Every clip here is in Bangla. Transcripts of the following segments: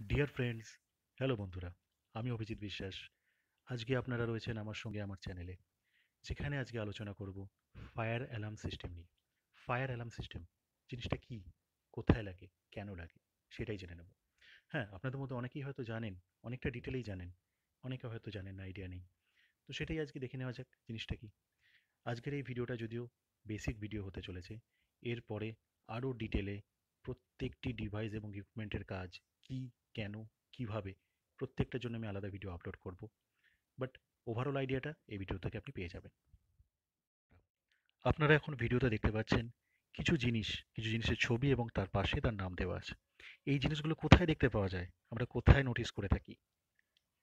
ডিয়ার ফ্রেন্ডস হ্যালো বন্ধুরা, আমি অভিজিৎ বিশ্বাস। আজকে আপনারা রয়েছেন আমার সঙ্গে আমার চ্যানেলে যেখানে আজকে আলোচনা করব ফায়ার অ্যালার্ম সিস্টেম নিয়ে। ফায়ার অ্যালার্ম সিস্টেম জিনিসটা কি, কোথায় লাগে, কেন লাগে, সেটাই জেনে নেব। হ্যাঁ আপনাদের মধ্যে অনেকেই হয়তো জানেন, অনেকটা ডিটেলেই জানেন, অনেকে হয়তো জানেন না আইডিয়া নেই। তো সেটাই আজকে দেখে নেওয়া যাক জিনিসটা কি। আজকের এই ভিডিওটা যদিও বেসিক ভিডিও হতে চলেছে, এরপরে আরও ডিটেলে প্রত্যেকটি ডিভাইস এবং ইকুইপমেন্টের কাজ কি কেন, কীভাবে, প্রত্যেকটার জন্য আমি আলাদা ভিডিও আপলোড করব। বাট ওভারঅল আইডিয়াটা এই ভিডিও থেকে আপনি পেয়ে যাবেন। আপনারা এখন ভিডিওতে দেখতে পাচ্ছেন কিছু জিনিস, কিছু জিনিসের ছবি এবং তার পাশে তার নাম দেওয়া আছে। এই জিনিসগুলো কোথায় দেখতে পাওয়া যায়? আমরা কোথায় নোটিস করে থাকি?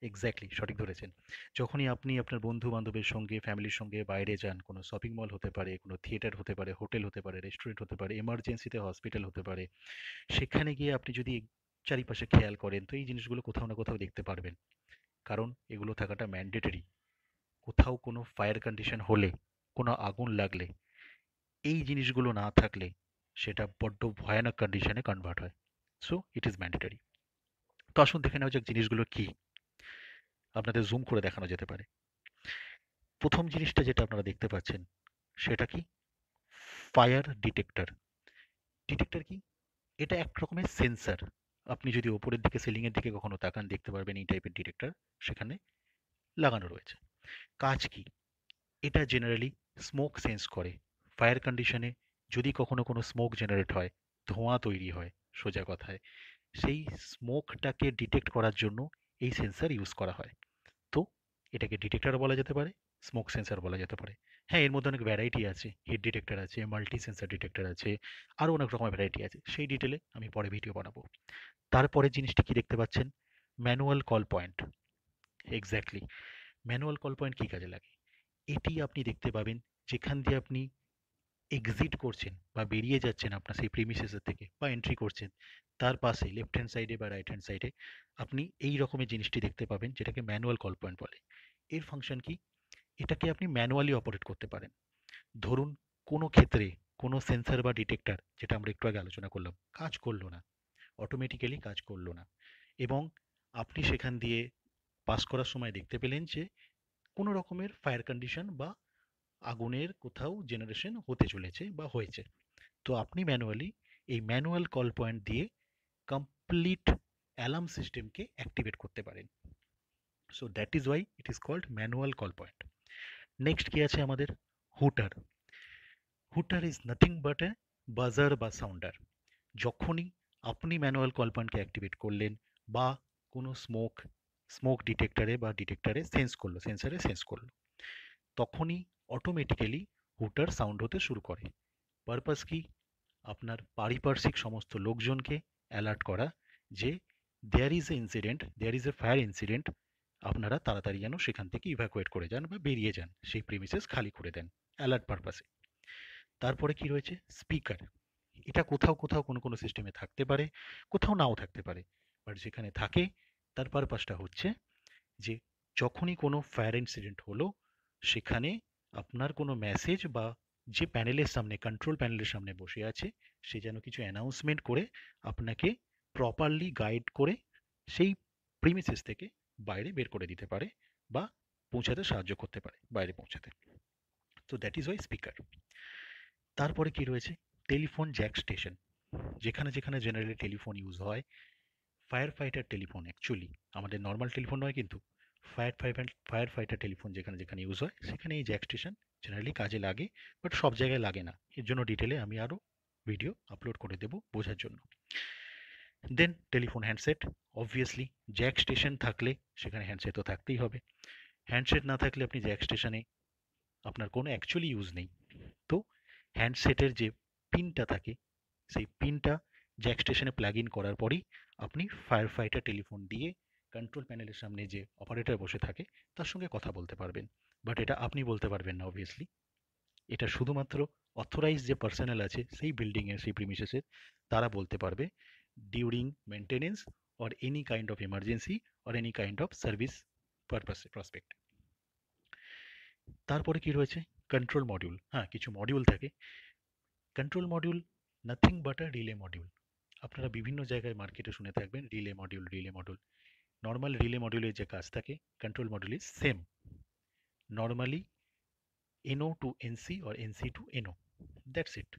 এক্স্যাক্টলি সঠিক ধরেছেন। যখনই আপনি আপনার বন্ধু বান্ধবের সঙ্গে ফ্যামিলির সঙ্গে বাইরে যান, কোনো শপিং মল হতে পারে, কোনো থিয়েটার হতে পারে হোটেল হতে পারে রেস্টুরেন্ট হতে পারে এমার্জেন্সিতে হসপিটাল হতে পারে, সেখানে গিয়ে আপনি যদি চারিপাশে খেয়াল করেন, তো এই জিনিসগুলো কোথাও না কোথাও দেখতে পারবেন। কারণ এগুলো থাকাটা ম্যান্ডেটরি কোথাও কোনো ফায়ার কন্ডিশন হলে, কোনো আগুন লাগলে, এই জিনিসগুলো না থাকলে সেটা বড্ড ভয়ানক কন্ডিশনে কনভার্ট হয়। সো ইট ইজ ম্যান্ডেটরি তো আসুন দেখে নেওয়া যাক জিনিসগুলো কি। আপনাদের জুম করে দেখানো যেতে পারে। প্রথম জিনিসটা যেটা আপনারা দেখতে পাচ্ছেন, সেটা কি? ফায়ার ডিটেক্টর ডিটেক্টর কি? এটা এক রকমের সেন্সার আপনি যদি ওপরের দিকে সিলিংয়ের দিকে কখনো তাকান, দেখতে পারবেন এই টাইপের ডিটেক্টর সেখানে লাগানো রয়েছে। কাজ কি? এটা জেনারেলি স্মোক সেন্স করে। ফায়ার কন্ডিশনে যদি কখনো কোনো স্মোক জেনারেট হয়, ধোঁয়া তৈরি হয় সোজা কথায়, সেই স্মোকটাকে ডিটেক্ট করার জন্য এই সেন্সার ইউজ করা হয়। তো এটাকে ডিটেক্টর বলা যেতে পারে। স্মোক সেন্সার বলা যেতে পারে। হ্যাঁ এর মধ্যে অনেক ভ্যারাইটি আছে। হিট ডিটেক্টর আছে মাল্টি সেন্সার ডিটেক্টর আছে আরও অনেক রকমের ভ্যারাইটি আছে। সেই ডিটেলে আমি পরে ভিডিও বানাবো। তারপরে জিনিসটি কি দেখতে পাচ্ছেন? Manual call point exactly manual call point কী কাজে লাগে? এটি আপনি দেখতে পাবেন যেখান দিয়ে আপনি এক্সিট করছেন বা বেরিয়ে যাচ্ছেন আপনার সেই প্রিমিসেসের থেকে বা এন্ট্রি করছেন, তার পাশে লেফট হ্যান্ড সাইডে বা রাইট হ্যান্ড সাইডে আপনি এই রকমের জিনিসটি দেখতে পাবেন যেটাকে ম্যানুয়াল কল পয়েন্ট বলে। এর ফাংশন কি? এটাকে আপনি ম্যানুয়ালি অপারেট করতে পারেন। ধরুন, কোনো ক্ষেত্রে কোনো সেন্সার বা ডিটেক্টর, যেটা আমরা একটু আগে আলোচনা করলাম, কাজ করল না। অটোমেটিক্যালি কাজ করল না। এবং আপনি সেখান দিয়ে পাস করার সময় দেখতে পেলেন যে, কোনো রকমের ফায়ার কন্ডিশন বা আগুনের কোথাও জেনারেশন হতে চলেছে বা হয়েছে। তো আপনি ম্যানুয়ালি এই ম্যানুয়াল কল পয়েন্ট দিয়ে কমপ্লিট অ্যালার্ম সিস্টেমকে অ্যাক্টিভেট করতে পারেন। So that is why it is called manual call point next কি আছে আমাদের? Hooter hooter is nothing but a buzzer বা সাউন্ডার যখনই আপনি ম্যানুয়াল কল পয়েন্টকে অ্যাক্টিভেট করলেন বা কোনো স্মোক স্মোক ডিটেক্টরে বা ডিটেক্টরে সেন্স করল সেন্সারে সেন্স করল, তখনই অটোমেটিক্যালি হুটার সাউন্ড হতে শুরু করে। পারপাস কি? আপনার পারিপার্শ্বিক সমস্ত লোকজনকে অ্যালার্ট করা যে there is a incident there is a fire incident আপনারা তাড়াতাড়ি যেন সেখান থেকে ইভ্যাকুয়েট করে যান বা বেরিয়ে যান। সেই প্রিমিসেস খালি করে দেন অ্যালার্ট পারপাসে তারপরে কি রয়েছে? স্পিকার এটা কোথাও কোথাও কোনো কোনো সিস্টেমে থাকতে পারে, কোথাও নাও থাকতে পারে। বাট যেখানে থাকে, তার পারপাসটা হচ্ছে যে যখনই কোনো ফায়ার ইনসিডেন্ট হলো, সেখানে আপনার কোনো মেসেজ বা যে প্যানেলের সামনে কন্ট্রোল প্যানেলের সামনে বসে আছে, সে যেন কিছু অ্যানাউন্সমেন্ট করে আপনাকে প্রপারলি গাইড করে সেই প্রিমিসেস থেকে বাইরে বের করে দিতে পারে বা পৌঁছাতে সাহায্য করতে পারে বাইরে পৌঁছাতে। তো দ্যাট ইজ ওয়াই স্পিকার তারপরে কি রয়েছে? টেলিফোন জ্যাক স্টেশন যেখানে যেখানে জেনারেলি টেলিফোন ইউজ হয় ফায়ার ফাইটার টেলিফোন অ্যাকচুয়ালি আমাদের নর্মাল টেলিফোন নয় কিন্তু fire fighter fire fighter telephone যেখানে যেখানে ইউজ হয় সেখানে এই জ্যাক স্টেশন জেনারেলি কাজে লাগে বাট সব জায়গায় লাগে না। এর জন্য ডিটেলে আমি আরও ভিডিও আপলোড করে দেব বোঝার জন্য। Then telephone handset obviously jack station থাকলে সেখানে হ্যান্ডসেট তো থাকতেই হবে। হ্যান্ডসেট না থাকলে আপনি জ্যাক স্টেশনে আপনার কোনো অ্যাকচুয়ালি ইউজ নেই। তো হ্যান্ডসেটের যে পিনটা থাকে, সেই পিনটা জ্যাক স্টেশনে প্লাগ ইন করার পরেই আপনি ফায়ার ফাইটার টেলিফোন দিয়ে কন্ট্রোল প্যানেলের সামনে যে অপারেটর বসে থাকে, তার সঙ্গে কথা বলতে পারবেন। বাট এটা আপনি বলতে পারবেন না অবভিয়াসলি এটা শুধুমাত্র অথরাইজ যে পার্সোনাল আছে, সেই বিল্ডিংয়ের সেই প্রিমিসেসের তারা বলতে পারবে during maintenance or any kind of emergency or any kind of service purpose prospect তারপরে কি রয়েছে? কন্ট্রোল মডিউল হ্যাঁ কিছু মডিউল থাকে। Control module nothing but a relay module আপনারা বিভিন্ন জায়গায় মার্কেটে শুনে থাকবেন relay module relay module normal relay মডিউলের যে কাজ থাকে control module is same normally NO to NC or NC to NO that's it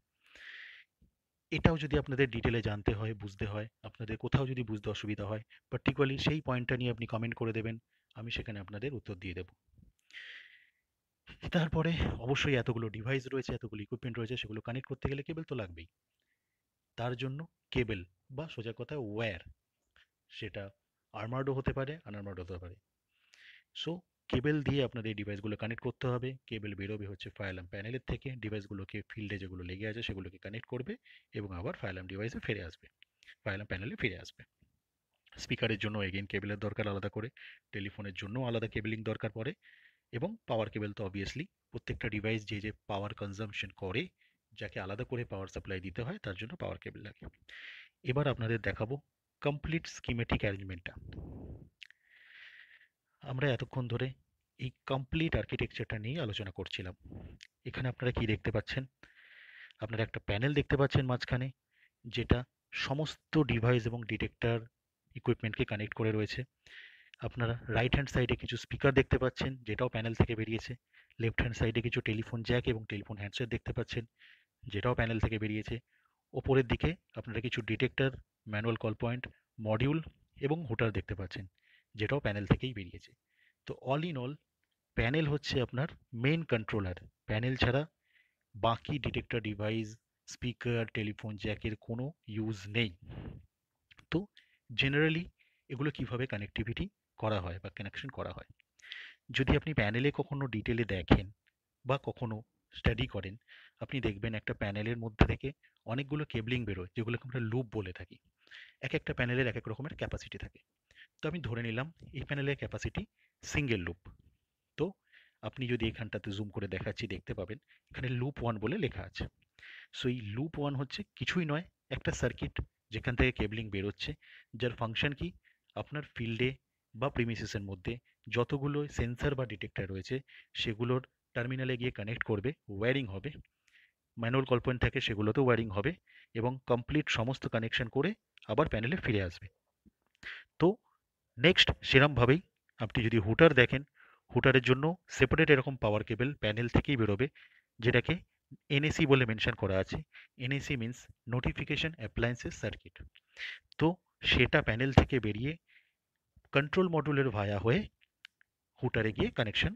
এটাও যদি আপনাদের ডিটেলে জানতে হয়, বুঝতে হয়, আপনাদের কোথাও যদি বুঝতে অসুবিধা হয় পার্টিকুলারলি সেই পয়েন্টটা নিয়ে আপনি কমেন্ট করে দেবেন, আমি সেখানে আপনাদের উত্তর দিয়ে দেব। তারপরে অবশ্যই এতগুলো ডিভাইস রয়েছে, এতগুলো ইকুইপমেন্ট রয়েছে, সেগুলো কানেক্ট করতে গেলে কেবল তো লাগবেই। তার জন্য কেবল বা সোজা কথা ওয়্যার সেটা আর্মার্ডও হতে পারে আনআর্মার্ড হতে পারে। সো কেবল দিয়ে আপনার এই ডিভাইসগুলো কানেক্ট করতে হবে। কেবেল বেরোবে হচ্ছে ফায়ালাম প্যানেলের থেকে। ডিভাইসগুলোকে ফিল্ডে যেগুলো লেগে আছে সেগুলোকে কানেক্ট করবে এবং আবার ফায়ালাম ডিভাইসে ফিরে আসবে। ফায়ালাম প্যানেলে ফিরে আসবে। স্পিকারের জন্য এগেইন কেবেলের দরকার আলাদা করে। টেলিফোনের জন্য আলাদা কেবেলিং দরকার পড়ে এবং পাওয়ার কেবেল তো অবভিয়াসলি প্রত্যেকটা ডিভাইস যে যে পাওয়ার কনজামশন করে, যাকে আলাদা করে পাওয়ার সাপ্লাই দিতে হয়, তার জন্য পাওয়ার কেবল লাগে। এবার আপনাদের দেখাবো কমপ্লিট স্কিমেটিক অ্যারেঞ্জমেন্টটা আমরা এতক্ষণ ধরে এই কমপ্লিট আর্কিটেকচারটা নিয়ে আলোচনা করছিলাম। এখানে আপনারা কি দেখতে পাচ্ছেন? আপনারা একটা প্যানেল দেখতে পাচ্ছেন মাঝখানে, যেটা সমস্ত ডিভাইস এবং ডিটেক্টর ইকুইপমেন্টকে কানেক্ট করে রয়েছে। আপনারা রাইট হ্যান্ড সাইডে কিছু স্পিকার দেখতে পাচ্ছেন, যেটাও প্যানেল থেকে বেরিয়েছে। লেফট হ্যান্ড সাইডে কিছু টেলিফোন জ্যাক এবং টেলিফোন হ্যান্ডসেট দেখতে পাচ্ছেন, যেটাও প্যানেল থেকে বেরিয়েছে। ওপরের দিকে আপনারা কিছু detector manual call point module এবং হুটার দেখতে পাচ্ছেন। যেটাও প্যানেল থেকেই বেরিয়েছে। তো অল ইন অল প্যানেল হচ্ছে আপনার মেন কন্ট্রোলার প্যানেল ছাড়া বাকি ডিটেক্টর ডিভাইস স্পিকার টেলিফোন জ্যাকের কোনো ইউজ নেই। তো জেনারেলি এগুলো কীভাবে কানেক্টিভিটি করা হয় বা কানেকশন করা হয়? যদি আপনি প্যানেলে কখনো ডিটেলে দেখেন বা কখনো স্টাডি করেন, আপনি দেখবেন একটা প্যানেলের মধ্যে থেকে অনেকগুলো কেবলিং বেরোয়, যেগুলোকে আমরা লুপ বলে থাকি। এক একটা প্যানেলের এক এক রকমের ক্যাপাসিটি থাকে। তো আমি ধরে নিলাম এই প্যানেলের ক্যাপাসিটি সিঙ্গেল লুপ তো আপনি যদি এখানটাতে জুম করে দেখাচ্ছি, দেখতে পাবেন, এখানে লুপ ওয়ান বলে লেখা আছে। সো এই লুপ ওয়ান হচ্ছে কিছুই নয়, একটা সার্কিট যেখান থেকে কেবলিং বেরোচ্ছে, যার ফাংশন কি? আপনার ফিল্ডে বা প্রিমিসিসের মধ্যে যতগুলো সেন্সার বা ডিটেক্টর রয়েছে, সেগুলোর টার্মিনালে গিয়ে কানেক্ট করবে ওয়্যারিং হবে। ম্যানুয়াল কল পয়েন্ট থাকে, সেগুলোতেও ওয়্যারিং হবে এবং কমপ্লিট সমস্ত কানেকশন করে আবার প্যানেলে ফিরে আসবে। তো নেক্সট সেরমভাবেই আপনি যদি হুটার দেখেন হুটারের জন্য সেপারেট এরকম পাওয়ার কেবল প্যানেল থেকেই বেরোবে, যেটাকে এনএসি বলে মেনশন করা আছে। NAC means notification appliances circuit তো সেটা প্যানেল থেকে বেরিয়ে কন্ট্রোল মডিউলের ভায়া হয়ে হুটারে গিয়ে কানেকশন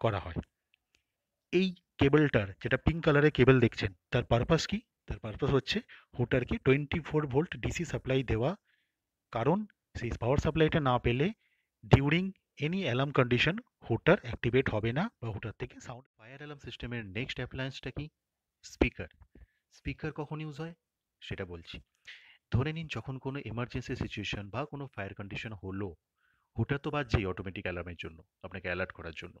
করা হয়। এই কেবলটার যেটা পিঙ্ক কালারের কেবল দেখছেন, তার পারপাস কি? তার পারপাস হচ্ছে হুটারকে twenty four volt DC supply দেওয়া। কারণ সেই পাওয়ার সাপ্লাইটা না পেলে during any alarm condition hooter activate হবে না বা হুটার থেকে সাউন্ড ফায়ার অ্যালার্ম সিস্টেমের নেক্সট অ্যাপ্লায়েন্সটা কি? স্পিকার স্পিকার কখন ইউজ হয়? সেটা বলছি। ধরে নিন যখন কোনো এমার্জেন্সি সিচুয়েশন বা কোনো ফায়ার কন্ডিশন হলো হুটার তো বাজছেই অটোমেটিক অ্যালার্মের জন্য, আপনাকে অ্যালার্ট করার জন্য।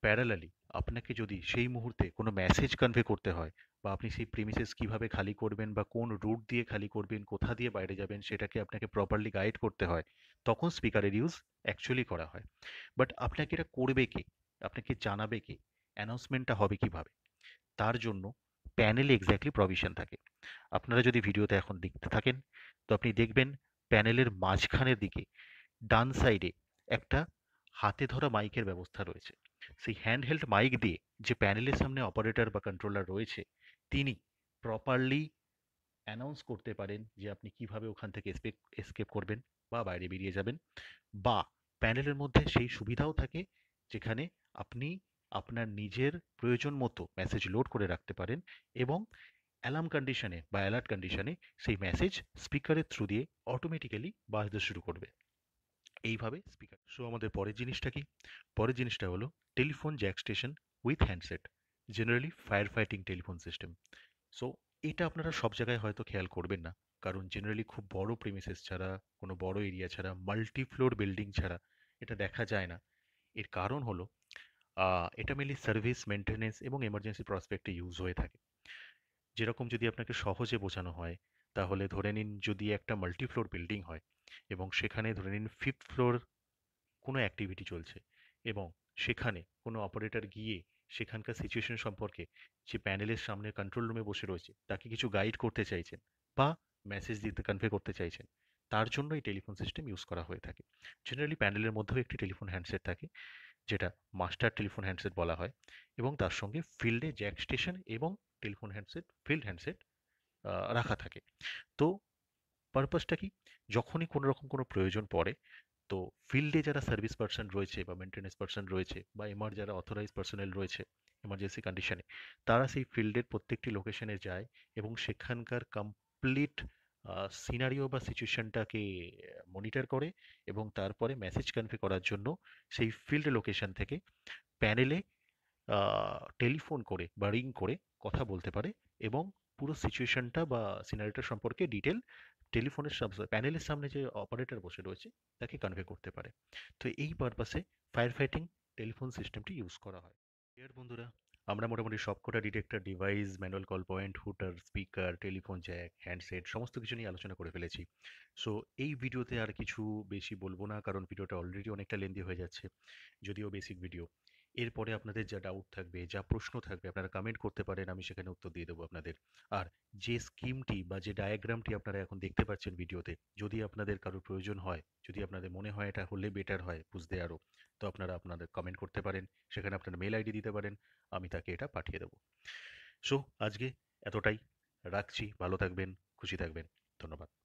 প্যারালালি আপনাকে যদি সেই মুহূর্তে কোনো মেসেজ কনভে করতে হয় বা আপনি সেই প্রিমিসেস কীভাবে খালি করবেন বা কোন রুট দিয়ে খালি করবেন, কোথা দিয়ে বাইরে যাবেন সেটাকে আপনাকে প্রপারলি গাইড করতে হয়, তখন স্পিকারের ইউজ অ্যাকচুয়ালি করা হয়। বাট আপনাকে এটা করবে কে? আপনাকে জানাবে কে? অ্যানাউন্সমেন্টটা হবে কীভাবে? তার জন্য প্যানেলে এক্স্যাক্টলি প্রভিশন থাকে। আপনারা যদি ভিডিওতে এখন দেখতে থাকেন, তো আপনি দেখবেন প্যানেলের মাঝখানের দিকে ডান সাইডে একটা হাতে ধরা মাইকের ব্যবস্থা রয়েছে। সেই হ্যান্ডহেল্ড মাইক দিয়ে যে প্যানেলের সামনে অপারেটর বা কন্ট্রোলার রয়েছে, তিনি প্রপারলি অ্যানাউন্স করতে পারেন যে আপনি কীভাবে ওখান থেকে এসকেপ করবেন বা বাইরে বেরিয়ে যাবেন। বা প্যানেলের মধ্যে সেই সুবিধাও থাকে যেখানে আপনি আপনার নিজের প্রয়োজন মতো মেসেজ লোড করে রাখতে পারেন এবং অ্যালার্ম কন্ডিশনে বা অ্যালার্ট কন্ডিশনে সেই মেসেজ স্পিকারের থ্রু দিয়ে অটোমেটিক্যালি বাজতে শুরু করবে। এইভাবে স্পিকার সো আমাদের পরের জিনিসটা কি? পরের জিনিসটা হলো telephone jack station with handset generally fire fighting telephone system so এটা আপনারা সব জায়গায় হয়তো খেয়াল করবেন না, কারণ জেনারেলি খুব বড় প্রেমিসেস ছাড়া, কোনো বড় এরিয়া ছাড়া মাল্টি ফ্লোর বিল্ডিং ছাড়া এটা দেখা যায় না। এর কারণ হলো এটা মেনলি সার্ভিস মেনটেনেন্স এবং এমার্জেন্সি প্রসপেক্টে ইউজ হয়ে থাকে। যেরকম যদি আপনাকে সহজে বোঝানো হয় তাহলে ধরে নিন যদি একটা মাল্টি ফ্লোর বিল্ডিং হয় এবং সেখানে ধরে নিন ফিফথ ফ্লোর কোনো অ্যাক্টিভিটি চলছে এবং সেখানে কোনো অপারেটর গিয়ে সেখানকার সিচুয়েশন সম্পর্কে যে প্যানেলের সামনে কন্ট্রোল রুমে বসে রয়েছে তাকে কিছু গাইড করতে চাইছেন বা মেসেজ দিতে কনভে করতে চাইছেন, তার জন্য এই টেলিফোন সিস্টেম ইউজ করা হয়ে থাকে। জেনারেলি প্যানেলের মধ্যেও একটি টেলিফোন হ্যান্ডসেট থাকে, যেটা মাস্টার টেলিফোন হ্যান্ডসেট বলা হয় এবং তার সঙ্গে ফিল্ডে জ্যাক স্টেশন এবং টেলিফোন হ্যান্ডসেট ফিল্ড হ্যান্ডসেট রাখা থাকে। তো পারপাসটা কি? যখনই কোনো রকম কোনো প্রয়োজন পড়ে, তো ফিল্ডে যারা সার্ভিস পার্সন রয়েছে বা মেনটেন্যান্স পার্সন রয়েছে বা এমআর যারা অথরাইজ পার্সোনেল রয়েছে এমার্জেন্সি কন্ডিশনে তারা সেই ফিল্ডের প্রত্যেকটি লোকেশনে যায় এবং সেখানকার কমপ্লিট সিনারিও বা সিচুয়েশনটাকে মনিটর করে এবং তারপরে মেসেজ কনভে করার জন্য সেই ফিল্ড লোকেশন থেকে প্যানেলে টেলিফোন করে বা রিং করে কথা বলতে পারে এবং পুরো সিচুয়েশনটা বা সিনারিটা সম্পর্কে ডিটেল টেলিফোনের প্যানেলের সামনে যে অপারেটর বসে রয়েছে, তাকে কনভে করতে পারে। তো এই পারপাসে ফায়ার ফাইটিং টেলিফোন সিস্টেমটি ইউজ করা হয়। এর বন্ধুরা, আমরা মোটামুটি সবকটা detector device manual call point hooter speaker telephone jack handset সমস্ত কিছু নিয়ে আলোচনা করে ফেলেছি। সো এই ভিডিওতে আর কিছু বেশি বলব না, কারণ ভিডিওটা অলরেডি অনেকটা লেন্দি হয়ে যাচ্ছে, যদিও বেসিক ভিডিও এরপরে আপনাদের যা ডাউট থাকবে, যা প্রশ্ন থাকবে, আপনারা কমেন্ট করতে পারেন, আমি সেখানে উত্তর দিয়ে দেবো আপনাদের। আর যে স্কিমটি বা যে ডায়াগ্রামটি আপনারা এখন দেখতে পাচ্ছেন ভিডিওতে, যদি আপনাদের কারোর প্রয়োজন হয়, যদি আপনাদের মনে হয় এটা হলে বেটার হয় বুঝতে আরও তো আপনারা আপনাদের কমেন্ট করতে পারেন, সেখানে আপনার মেল আইডি দিতে পারেন, আমি তাকে এটা পাঠিয়ে দেবো। সো আজকে এতটাই, রাখছি, ভালো থাকবেন, খুশি থাকবেন, ধন্যবাদ।